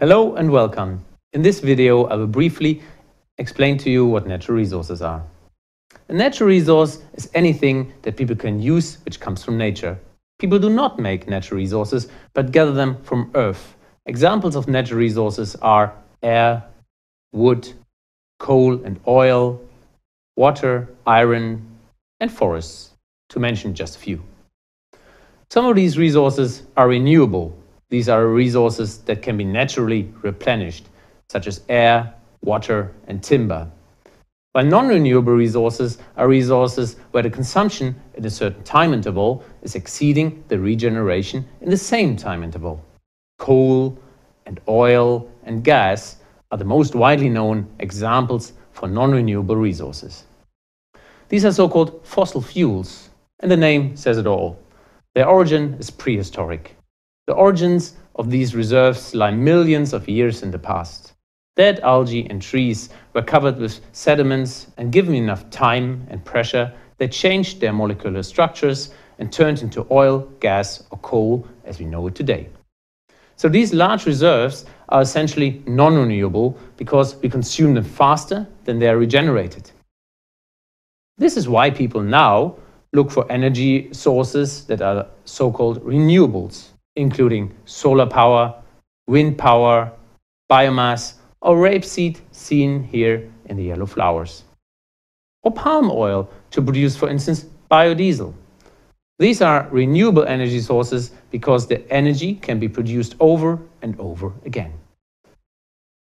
Hello and welcome. In this video, I will briefly explain to you what natural resources are. A natural resource is anything that people can use which comes from nature. People do not make natural resources, but gather them from earth. Examples of natural resources are air, wood, coal and oil, water, iron, and forests, to mention just a few. Some of these resources are renewable. These are resources that can be naturally replenished, such as air, water, and timber. While non-renewable resources are resources where the consumption in a certain time interval is exceeding the regeneration in the same time interval. Coal and oil and gas are the most widely known examples for non-renewable resources. These are so-called fossil fuels, and the name says it all. Their origin is prehistoric. The origins of these reserves lie millions of years in the past. Dead algae and trees were covered with sediments and given enough time and pressure, they changed their molecular structures and turned into oil, gas or coal as we know it today. So these large reserves are essentially non-renewable because we consume them faster than they are regenerated. This is why people now look for energy sources that are so-called renewables, including solar power, wind power, biomass, or rapeseed seen here in the yellow flowers. Or palm oil to produce, for instance, biodiesel. These are renewable energy sources because the energy can be produced over and over again.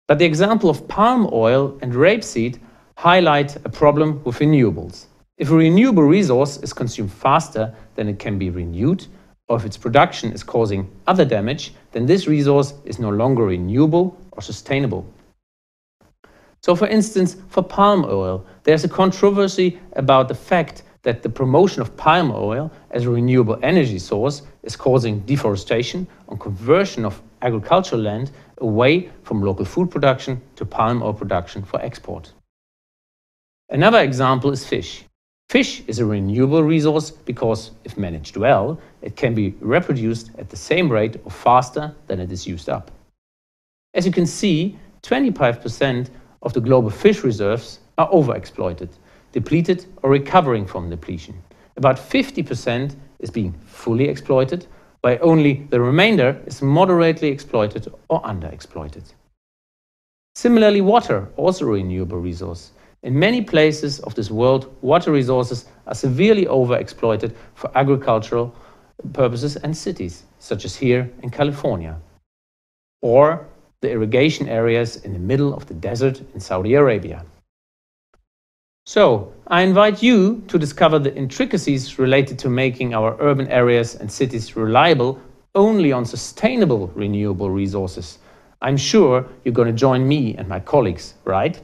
But the example of palm oil and rapeseed highlight a problem with renewables. If a renewable resource is consumed faster than it can be renewed, or if its production is causing other damage, then this resource is no longer renewable or sustainable. So for instance, for palm oil, there's a controversy about the fact that the promotion of palm oil as a renewable energy source is causing deforestation and conversion of agricultural land away from local food production to palm oil production for export. Another example is fish. Fish is a renewable resource because, if managed well, it can be reproduced at the same rate or faster than it is used up. As you can see, 25% of the global fish reserves are overexploited, depleted or recovering from depletion. About 50% is being fully exploited, while only the remainder is moderately exploited or underexploited. Similarly, water, also a renewable resource. In many places of this world, water resources are severely overexploited for agricultural purposes and cities, such as here in California. Or the irrigation areas in the middle of the desert in Saudi Arabia. So, I invite you to discover the intricacies related to making our urban areas and cities reliable only on sustainable renewable resources. I'm sure you're going to join me and my colleagues, right?